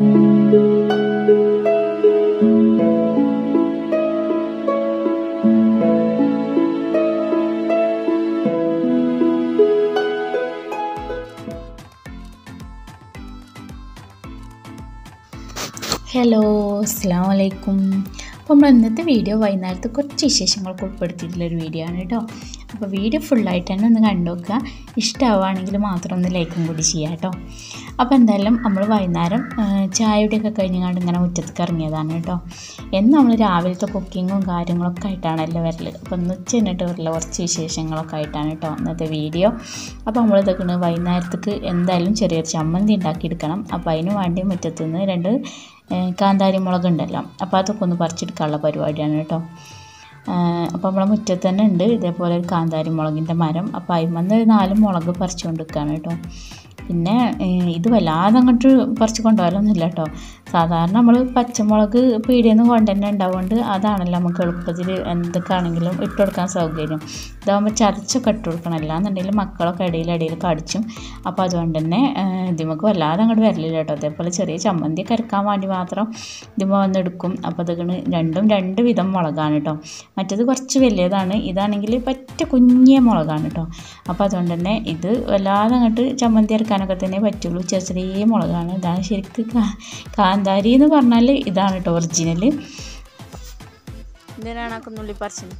Hello അസ്സാം വലൈക്കും അപ്പോൾ നമ്മൾ ഇന്നത്തെ വീഡിയോ വൈകുന്നേരത്ത് കുറച്ച് വിശേഷങ്ങൾക്ക് ഉൾപ്പെടുത്തിയിട്ടുള്ളൊരു വീഡിയോ ആണ് കേട്ടോ അപ്പോൾ വീഡിയോ ഫുള്ളായിട്ട് തന്നെ ഒന്ന് കണ്ടു നോക്കുക ഇഷ്ടമാവുകയാണെങ്കിൽ മാത്രം ഒന്ന് ലൈക്കും കൂടി ചെയ്യാം കേട്ടോ. അപ്പോൾ എന്തായാലും നമ്മൾ വൈകുന്നേരം ചായയുടെയൊക്കെ കഴിഞ്ഞുകൊണ്ട് ഇങ്ങനെ മുറ്റത്തേക്ക് ഇറങ്ങിയതാണ് കേട്ടോ. എന്ന് നമ്മൾ രാവിലത്തെ കുക്കിങ്ങും കാര്യങ്ങളൊക്കെ ആയിട്ടാണല്ലോ വരൽ അപ്പോൾ ഇന്ന് ഉച്ച കഴിഞ്ഞിട്ട് വരില്ല കുറച്ച് വിശേഷങ്ങളൊക്കെ ആയിട്ടാണ് കേട്ടോ ഇന്നത്തെ വീഡിയോ അപ്പോൾ നമ്മൾ ഇതൊക്കെ വൈകുന്നേരത്തേക്ക് എന്തായാലും ചെറിയൊരു ചമ്മന്തി ഉണ്ടാക്കിയെടുക്കണം. അപ്പോൾ അതിന് വേണ്ടി മുറ്റത്തുനിന്ന് രണ്ട് കാന്താരി മുളക് ഉണ്ടല്ലോ. അപ്പോൾ അതൊക്കെ ഒന്ന് പറിച്ചെടുക്കാനുള്ള പരിപാടിയാണ് കേട്ടോ. അപ്പോൾ നമ്മളെ മുറ്റത്ത് തന്നെ ഉണ്ട്. ഇതേപോലെ ഒരു കാന്താരി മുളകിന്റെ മരം. അപ്പോൾ അതിൽ ഒരു നാല് മുളക് പറിച്ചുകൊണ്ട് നിൽക്കുകയാണ് കേട്ടോ. പിന്നെ ഇത് വല്ലാതെ അങ്ങോട്ട് പറിച്ച് കൊണ്ടുപോകാനൊന്നുമില്ല കേട്ടോ സാധാരണ നമ്മൾ പച്ചമുളക് പീടിയൊന്നും നിന്ന് കൊണ്ടുതന്നെ ഉണ്ടാവുകൊണ്ട് അതാണല്ലോ നമുക്ക് എളുപ്പത്തിൽ എന്തൊക്കെ ആണെങ്കിലും ഇട്ട് കൊടുക്കാൻ സൗകര്യം. ഇതാകുമ്പോൾ ചതച്ചൊക്കെ ഇട്ട് കൊടുക്കണം. അല്ലാന്നുണ്ടെങ്കിൽ മക്കളൊക്കെ ഇടയിൽ ഇടയിൽ കടിച്ചും. അപ്പോൾ അതുകൊണ്ട് തന്നെ ഇതിമക്ക് വല്ലാതെ അങ്ങോട്ട് വരലില്ല കേട്ടോ അതേപോലെ ചെറിയ ചമ്മന്തി കരക്കാൻ വേണ്ടി മാത്രം ഇതിമ വന്നെടുക്കും. അപ്പോൾ അതൊക്കെ രണ്ടും രണ്ട് വിധം മുളകാണ് കേട്ടോ മറ്റേത് കുറച്ച് വലിയതാണ്. ഇതാണെങ്കിൽ പറ്റ കുഞ്ഞിയ മുളകാണ് കേട്ടോ അപ്പോൾ അതുകൊണ്ട് തന്നെ ഇത് വല്ലാതെ അങ്ങോട്ട് ചമ്മന്തി അരക്കാനൊക്കെ തന്നെ പറ്റുള്ളൂ. ചെറിയ ചെറിയ മുളകാണ്. ഇതാണ് ശരിക്കും കാന്താരി എന്ന് പറഞ്ഞാൽ ഇതാണ് കേട്ടോ ഒറിജിനൽ എന്തിനാണ് കുന്നുള്ളി പറിച്ചത്?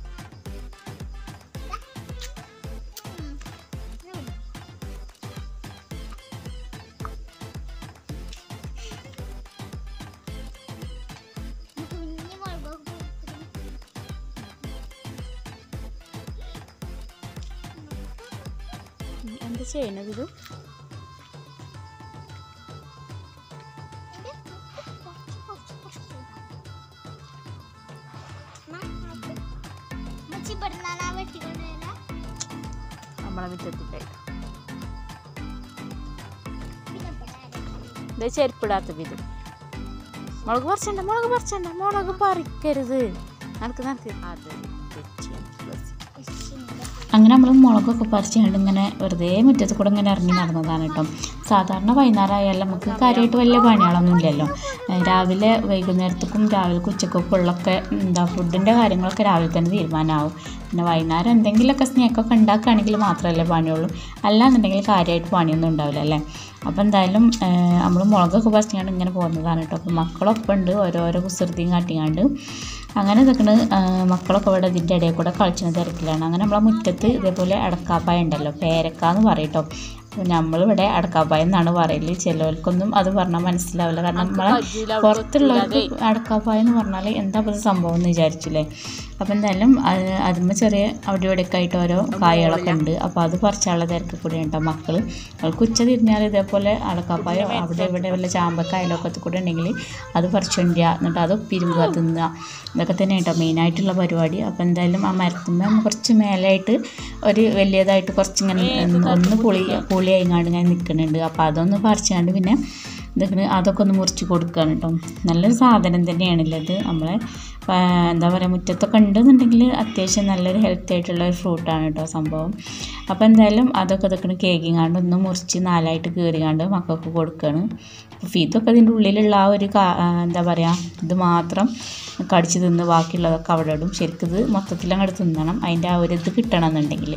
എന്താ ചെയ്യണത് ഇത്? നമ്മളെ ആരെങ്കിലും ഇത് ചെരുപ്പിടാത്ത വിധം. മുളക് പറിച്ചണ്ട മുളക് പറിച്ചണ്ട മുളക് പറിക്കരുത്. നടക്ക് അത് അങ്ങനെ നമ്മൾ മുളകൊക്കെ പറിച്ചുകൊണ്ട് ഇങ്ങനെ വെറുതെ മുറ്റത്ത് കൂടെ ഇങ്ങനെ ഇറങ്ങി നടന്നതാണ് കേട്ടോ. സാധാരണ വൈകുന്നേരം ആയാലും നമുക്ക് കാര്യമായിട്ട് വലിയ പണികളൊന്നും ഇല്ലല്ലോ രാവിലെ വൈകുന്നേരത്തേക്കും രാവിലെ ഉച്ചക്കൊക്കെ ഉള്ളൊക്കെ എന്താ ഫുഡിന്റെ കാര്യങ്ങളൊക്കെ രാവിലെ തന്നെ തീരുമാനമാവും. പിന്നെ വൈകുന്നേരം എന്തെങ്കിലുമൊക്കെ സ്നേഹമൊക്കെ ഉണ്ടാക്കുകയാണെങ്കിൽ മാത്രമല്ലേ പണിയുള്ളൂ. അല്ലാന്നുണ്ടെങ്കിൽ കാര്യമായിട്ട് പണിയൊന്നും ഉണ്ടാവില്ല അല്ലേ? അപ്പോൾ എന്തായാലും നമ്മൾ മുളകൊക്കെ പറിച്ചുകൊണ്ട് ഇങ്ങനെ പോകുന്നതാണ് കേട്ടോ. അപ്പോൾ മക്കളൊപ്പം ഉണ്ട് ഓരോരോ കുസൃതിയും കാട്ടിങ്ങാണ്ട്. അങ്ങനെ നിൽക്കുന്നത് മക്കളൊക്കെ ഇവിടെ ഇതിന്റെ ഇടയിൽ കൂടെ കളിച്ചുന്ന തിരക്കിലാണ്. അങ്ങനെ നമ്മളെ മുറ്റത്ത് ഇതേപോലെ അടക്കാപ്പായ ഉണ്ടല്ലോ പേരക്ക എന്ന് പറയും കേട്ടോ. നമ്മളിവിടെ അടക്കാപ്പായ എന്നാണ് പറയൽ. ചിലവർക്കൊന്നും അത് പറഞ്ഞാൽ മനസ്സിലാവില്ല. കാരണം നമ്മളെ പുറത്തുള്ളവർക്ക് അടക്കാപ്പായ എന്ന് പറഞ്ഞാൽ എന്താ പറയുക സംഭവം എന്ന് വിചാരിച്ചില്ലേ? അപ്പോൾ എന്തായാലും അത് അതുമ്മ ചെറിയ അവിടെ ഇവിടെയൊക്കെ ആയിട്ട് ഓരോ കായകളൊക്കെ ഉണ്ട്. അപ്പോൾ അത് പറിച്ചുള്ള തിരക്ക് കൂടി ഉണ്ടോ മക്കൾ അവൾക്ക് ഉച്ച തിരിഞ്ഞാൽ ഇതേപോലെ അടക്കാപ്പായോ? അവിടെ ഇവിടെ വല്ല ചാമ്പക്ക അയലൊക്കത്തിൽ കൂടെ ഉണ്ടെങ്കിൽ അത് പറിച്ചുണ്ടിയ എന്നിട്ട് അത് പിരുമ്പുക തിന്നുക ഇതൊക്കെ തന്നെ കേട്ടോ മെയിനായിട്ടുള്ള പരിപാടി. അപ്പോൾ എന്തായാലും ആ മരത്തുമ്പോൾ കുറച്ച് മേലായിട്ട് ഒരു വലിയതായിട്ട് കുറച്ചിങ്ങനെ ഒന്ന് പുളി പുളി അയങ്ങാണ്ട് ഇങ്ങനെ നിൽക്കുന്നുണ്ട് അപ്പോൾ അതൊന്ന് പറിച്ചാണ്ട് പിന്നെ ഇതൊക്കെ അതൊക്കെ ഒന്ന് മുറിച്ച് കൊടുക്കുകയാണ് കേട്ടോ നല്ലൊരു സാധനം തന്നെയാണുള്ളത് നമ്മളെ എന്താ പറയുക മുറ്റത്തൊക്കെ ഉണ്ടെന്നുണ്ടെങ്കിൽ അത്യാവശ്യം നല്ലൊരു ഹെൽത്തി ആയിട്ടുള്ള ഒരു ഫ്രൂട്ടാണ് കേട്ടോ സംഭവം. അപ്പോൾ എന്തായാലും അതൊക്കെ ഇതൊക്കെ കേക്കിങ്ങാണ്ട് ഒന്ന് മുറിച്ച് നാലായിട്ട് കീറിയാണ്ട് മക്കൾക്ക് കൊടുക്കുകയാണ് ഇതൊക്കെ അതിന്റെ ഉള്ളിലുള്ള ആ ഒരു എന്താ പറയുക ഇത് മാത്രം കടിച്ച് തിന്ന് ബാക്കിയുള്ളതൊക്കെ അവിടെ ഇടും. ശരിക്കും ഇത് മൊത്തത്തിൽ അങ്ങോട്ട് തിന്നണം. അതിന്റെ ആ ഒരു ഇത് കിട്ടണമെന്നുണ്ടെങ്കിൽ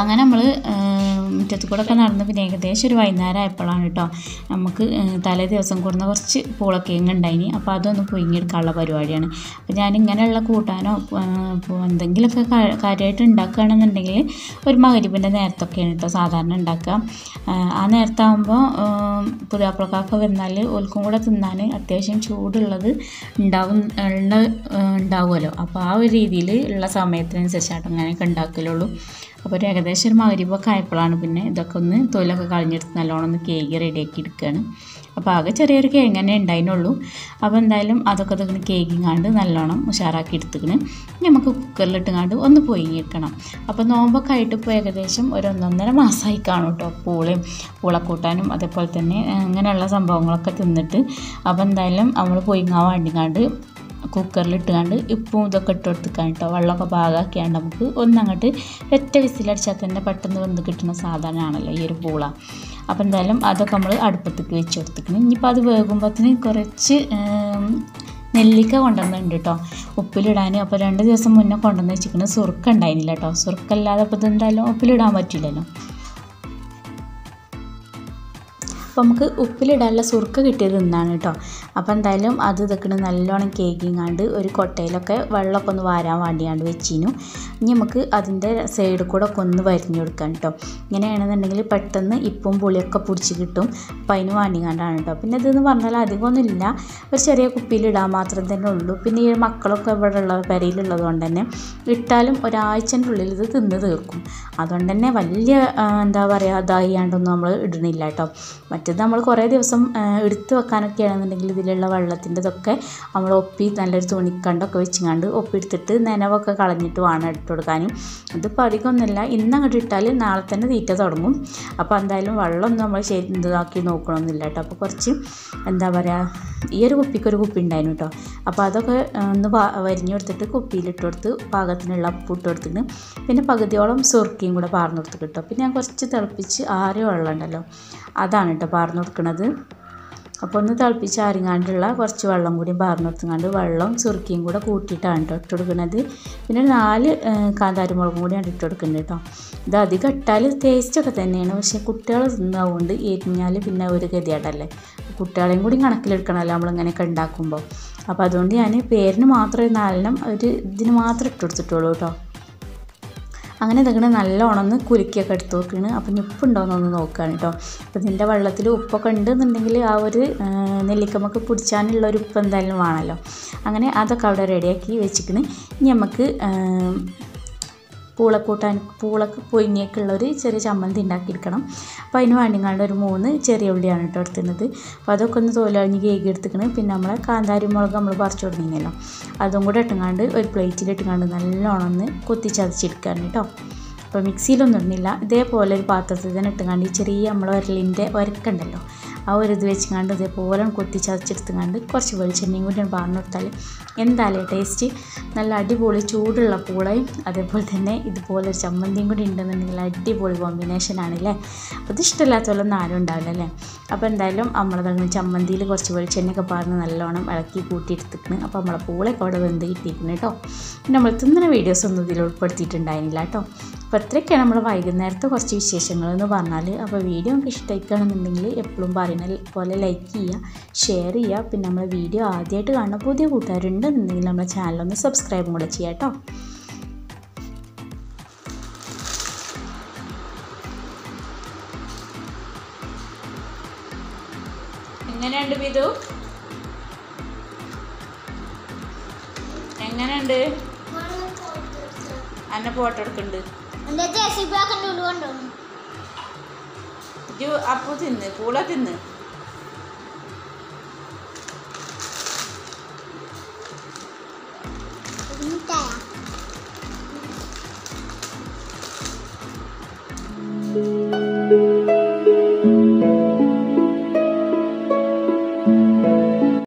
അങ്ങനെ നമ്മൾ മുറ്റത്ത് കൂടെ ഒക്കെ നടന്ന് പിന്നെ ഏകദേശം ഒരു വൈകുന്നേരം ആയപ്പോഴാണ് കേട്ടോ നമുക്ക് തലേ ദിവസം കൂടുന്ന കുറച്ച് പൂളൊക്കെ ഇങ്ങനെ ഉണ്ടായിനി. അപ്പോൾ അതൊന്ന് പുഴുങ്ങിയെടുക്കാനുള്ള പരിപാടിയാണ്. അപ്പോൾ ഞാൻ ഇങ്ങനെയുള്ള കൂട്ടാനോ എന്തെങ്കിലുമൊക്കെ കാര്യമായിട്ട് ഉണ്ടാക്കുകയാണെന്നുണ്ടെങ്കിൽ ഒരു മകരിപ്പിന്റെ നേരത്തൊക്കെയാണ് കേട്ടോ സാധാരണ ഉണ്ടാക്കുക. ആ നേരത്താകുമ്പോൾ പുതിയാപ്പിളക്കാർക്ക് വന്നാൽ ഓൽക്കും കൂടെ തിന്നാൻ അത്യാവശ്യം ചൂടുള്ളത് ഉണ്ടാവും ഉണ്ടാവുമല്ലോ. അപ്പോൾ ആ ഒരു രീതിയിൽ ഉള്ള സമയത്തിനനുസരിച്ചാട്ടോ അങ്ങനെയൊക്കെ ഉണ്ടാക്കലുള്ളൂ. അപ്പോൾ ഒരു ഏകദേശം ഒരു മകരിപ്പൊക്കെ ആയപ്പോഴാണ് പിന്നെ ഇതൊക്കെ ഒന്ന് തൊലൊക്കെ കളഞ്ഞെടുത്ത് നല്ലോണം ഒന്ന് കേക്ക് റെഡിയാക്കി എടുക്കുകയാണ് അപ്പോൾ ആകെ ചെറിയൊരു കേക്ക് തന്നെ ഉണ്ടായിരുന്നുള്ളൂ. അപ്പോൾ എന്തായാലും അതൊക്കെ ഇതൊക്കെ കേക്കിങ്ങാണ്ട് നല്ലോണം ഉഷാറാക്കി എടുത്തുക്കണ്. നമുക്ക് കുക്കറിലിട്ടുങ്ങാണ്ട് ഒന്ന് പൊയിങ്ങിയെടുക്കണം അപ്പോൾ നോമ്പൊക്കെ ആയിട്ട് ഇപ്പോൾ ഏകദേശം ഒരു ഒന്നൊന്നര മാസമായി കാണും കേട്ടോ പൂളയും പൂളക്കൂട്ടാനും അതേപോലെ തന്നെ അങ്ങനെയുള്ള സംഭവങ്ങളൊക്കെ തിന്നിട്ട്. അപ്പോൾ എന്തായാലും നമ്മൾ പൊയിങ്ങാൻ വേണ്ടിങ്ങാണ്ട് കുക്കറിൽ ഇട്ടുകൊണ്ട് ഉപ്പും ഇതൊക്കെ ഇട്ട് കൊടുത്തിക്കാൻ കേട്ടോ വെള്ളമൊക്കെ പാകാക്കിയാണ്ട് നമുക്ക് ഒന്നങ്ങോട്ട് ഒറ്റ വിസിലടിച്ചാൽ തന്നെ പെട്ടെന്ന് വെന്ത് കിട്ടുന്ന സാധനമാണല്ലോ ഈ ഒരു പൂള. അപ്പോൾ എന്തായാലും അതൊക്കെ നമ്മൾ അടുപ്പത്തേക്ക് വെച്ച് കൊടുത്തിക്കണം ഇനിയിപ്പോൾ അത് വേകുമ്പോഴത്തേന് കുറച്ച് നെല്ലിക്ക കൊണ്ടുവന്നിട്ടുണ്ട് കേട്ടോ ഉപ്പിലിടാൻ അപ്പോൾ രണ്ട് ദിവസം മുന്നേ കൊണ്ടുവന്ന് വെച്ചിരിക്കുന്നത് സുറുക്കുണ്ടായിരുന്നില്ല കേട്ടോ സുറുക്കല്ലാതെ അപ്പോൾ ഇതെന്തായാലും ഉപ്പിലിടാൻ പറ്റില്ലല്ലോ. അപ്പോൾ നമുക്ക് ഉപ്പിലിടാനുള്ള സുർക്ക കിട്ടിയത് നിന്നാണ് കേട്ടോ. അപ്പോൾ എന്തായാലും അത് ഇതൊക്കെ നല്ലോണം കേക്കിങ്ങാണ്ട് ഒരു കൊട്ടയിലൊക്കെ വെള്ളമൊക്കെ ഒന്ന് വാരാൻ വേണ്ടിയാണ്ട് വെച്ചിനു. ഇനി നമുക്ക് അതിന്റെ സൈഡിൽ കൂടെ ഒക്കെ ഒന്ന് വരിഞ്ഞു കൊടുക്കാം കേട്ടോ. ഇങ്ങനെയാണെന്നുണ്ടെങ്കിൽ പെട്ടെന്ന് ഇപ്പം പുളിയൊക്കെ പിടിച്ച് കിട്ടും. അപ്പം അതിന് വേണ്ടിങ്ങാണ്ടാണ് കേട്ടോ. പിന്നെ ഇതെന്ന് പറഞ്ഞാൽ അധികമൊന്നുമില്ല. ഒരു ചെറിയ കുപ്പിയിലിടാൻ മാത്രം തന്നെ ഉള്ളൂ. പിന്നെ ഈ മക്കളൊക്കെ ഇവിടെ ഉള്ള പെരയിലുള്ളത് കൊണ്ട് തന്നെ ഇട്ടാലും ഒരാഴ്ചന്റെ ഉള്ളിൽ ഇത് തിന്ന് തീർക്കും. അതുകൊണ്ട് തന്നെ വലിയ എന്താ പറയുക ഇതായാണ്ടൊന്നും നമ്മൾ ഇടുന്നില്ല കേട്ടോ. മറ്റേത് നമ്മൾ കുറേ ദിവസം എടുത്ത് വെക്കാനൊക്കെ ആണെന്നുണ്ടെങ്കിൽ ഇതിലുള്ള വെള്ളത്തിന്റെ ഇതൊക്കെ നമ്മൾ ഒപ്പി നല്ലൊരു തുണിക്കണ്ടൊക്കെ വെച്ചിങ്ങാണ്ട് ഒപ്പി എടുത്തിട്ട് നനവൊക്കെ കളഞ്ഞിട്ട് വേണം ഇട്ട് കൊടുക്കാനും. ഇത് അധികമൊന്നുമില്ല. ഇന്ന് അങ്ങോട്ട് ഇട്ടാൽ നാളെ തന്നെ തീറ്റ തുടങ്ങും. അപ്പോൾ എന്തായാലും വെള്ളമൊന്നും നമ്മൾ ശരി ഇതാക്കി നോക്കണമെന്നില്ല കേട്ടോ. അപ്പോൾ കുറച്ച് എന്താ പറയുക ഈ ഒരു കുപ്പിക്ക് ഒരു കുപ്പി ഉണ്ടായിരുന്നു കേട്ടോ. അപ്പോൾ അതൊക്കെ ഒന്ന് വരിഞ്ഞു കൊടുത്തിട്ട് കുപ്പിയിലിട്ട് കൊടുത്ത് പാകത്തിനുള്ള ഉപ്പ് ഇട്ട് കൊടുത്തിട്ട് പിന്നെ പകുതിയോളം സുർക്കയും കൂടെ പാർന്നു കൊടുത്ത് കേട്ടോ. പിന്നെ ഞാൻ കുറച്ച് തിളപ്പിച്ച് ആറിയ വെള്ളം ഉണ്ടല്ലോ. അതാണ് കേട്ടോ പാർന്ന് കൊടുക്കുന്നത് അപ്പോൾ ഒന്ന് തിളപ്പിച്ച് ആരിങ്ങാണ്ടുള്ള കുറച്ച് വെള്ളം കൂടി പാർന്ന് കൊടുത്തുകൊണ്ട് വെള്ളം സുറുക്കിയും കൂടെ കൂട്ടിയിട്ടാണ് കേട്ടോ ഇട്ട് കൊടുക്കുന്നത് പിന്നെ നാല് കാന്താരി കാന്താരിമുളകും കൂടിയാണ് ഇട്ട് കൊടുക്കുന്നത് കേട്ടോ ഇത് അധികം ഇട്ടാൽ ടേസ്റ്റൊക്കെ തന്നെയാണ്. പക്ഷേ കുട്ടികൾ തിന്നതുകൊണ്ട് എരിഞ്ഞാൽ പിന്നെ ഒരു ഗതിയാട്ടല്ലേ കുട്ടികളെയും കൂടി കണക്കിലെടുക്കണമല്ലോ നമ്മളിങ്ങനെയൊക്കെ ഉണ്ടാക്കുമ്പോൾ അപ്പോൾ അതുകൊണ്ട് ഞാൻ പേരിന് മാത്രം ഒരു നാലെണ്ണം ഒരു ഇതിന് മാത്രം ഇട്ട് കൊടുത്തിട്ടുള്ളൂ കേട്ടോ അങ്ങനെ ഇതൊക്കെ നല്ലോണം ഒന്ന് കുലുക്കിയൊക്കെ എടുത്ത് നോക്കുകയാണ് അപ്പം ഇനി ഉപ്പുണ്ടോയെന്നൊന്ന് നോക്കുകയാണ് കേട്ടോ അപ്പോൾ ഇതിന്റെ വെള്ളത്തിൽ ഉപ്പൊക്കെ ഉണ്ടെന്നുണ്ടെങ്കിൽ ആ ഒരു നെല്ലിക്കമ്മക്ക് പിടിച്ചാനുള്ള ഒരു ഉപ്പ് എന്തായാലും വേണമല്ലോ അങ്ങനെ അതൊക്കെ അവിടെ റെഡിയാക്കി വെച്ചിക്കണ്. ഇനി നമുക്ക് പൂളക്കൂട്ടാൻ പൂളക്ക് പൊയിങ്ങിയൊക്കെയുള്ള ഒരു ചെറിയ ചമ്മന്തി ഉണ്ടാക്കിയെടുക്കണം. അപ്പോൾ അതിന് വേണ്ടിങ്ങാണ്ട് ഒരു മൂന്ന് ചെറിയ ഉള്ളിയാണ് കേട്ടോ എടുത്തിരുന്നത്. അപ്പോൾ അതൊക്കെ ഒന്ന് തോലഴിഞ്ഞ് കേക്ക് എടുത്തിക്കണ് പിന്നെ നമ്മളെ കാന്താരി മുളക് നമ്മൾ പറിച്ചു തുടങ്ങിയല്ലോ അതും കൂടെ ഇട്ടുങ്ങാണ്ട് ഒരു പ്ലേറ്റിൽ ഇട്ടുങ്ങാണ്ട് നല്ലോണം ഒന്ന് കൊത്തി ചതച്ചെടുക്കാണ് കേട്ടോ. അപ്പോൾ മിക്സിയിലൊന്നും ഇടുന്നില്ല. ഇതേപോലെ ഒരു പാത്രത്തിൽ തന്നെ ഇട്ടുങ്ങാണ്ട് ഈ ചെറിയ നമ്മൾ ഉരലിന്റെ ഉരക്കുണ്ടല്ലോ. ആ ഒരു ഇത് വെച്ചുങ്ങാണ്ട് ഇതേപോലെ കൊത്തി ചതച്ചെടുത്തുങ്ങാണ്ട് കുറച്ച് വെളിച്ചെണ്ണയും കൂടി പറഞ്ഞു കൊടുത്താൽ എന്തായാലും ടേസ്റ്റ് നല്ല അടിപൊളി ചൂടുള്ള പൂളയും അതേപോലെ തന്നെ ഇതുപോലെ ഒരു ചമ്മന്തിയും കൂടി ഉണ്ടെന്നുണ്ടെങ്കിൽ അടിപൊളി കോമ്പിനേഷനാണല്ലേ അത് ഇഷ്ടമില്ലാത്തവരൊന്നും ആരും ഉണ്ടാവില്ല അല്ലേ? അപ്പോൾ എന്തായാലും നമ്മളതങ്ങനെ ചമ്മന്തിയിൽ കുറച്ച് വെളിച്ചെണ്ണയൊക്കെ പാർന്ന് നല്ലോണം ഇളക്കി കൂട്ടിയെടുത്തിക്കണം അപ്പോൾ നമ്മളെ പൂളൊക്കെ അവിടെ വെന്ത് കിട്ടിയിരിക്കുന്നു കേട്ടോ. പിന്നെ നമ്മൾ തിന്നുന്ന വീഡിയോസ് ഒന്നും ഇതിൽ ഉൾപ്പെടുത്തിയിട്ടുണ്ടായിരുന്നില്ല കേട്ടോ. അപ്പോൾ അത്രയൊക്കെയാണ് നമ്മൾ വൈകുന്നേരത്തെ കുറച്ച് വിശേഷങ്ങൾ എന്ന് പറഞ്ഞാൽ അപ്പോൾ വീഡിയോ നമുക്ക് ഇഷ്ടമായിക്കുകയാണെന്നുണ്ടെങ്കിൽ എപ്പോഴും പറയുന്ന പോലെ ലൈക്ക് ചെയ്യുക ഷെയർ ചെയ്യുക. പിന്നെ നമ്മൾ വീഡിയോ ആദ്യമായിട്ട് കാണുന്ന പുതിയ കൂട്ടുകാരുണ്ടെന്നുണ്ടെങ്കിൽ നമ്മുടെ ചാനലൊന്ന് സബ്സ്ക്രൈബും കൂടെ ചെയ്യാം കേട്ടോ. എങ്ങനെയുണ്ട് ബിദു എങ്ങനെയുണ്ട്? അന്നെ ഫോട്ടോ എടുക്കുന്നുണ്ട് അപ്പു തിന്ന് പൂള തിന്ന്.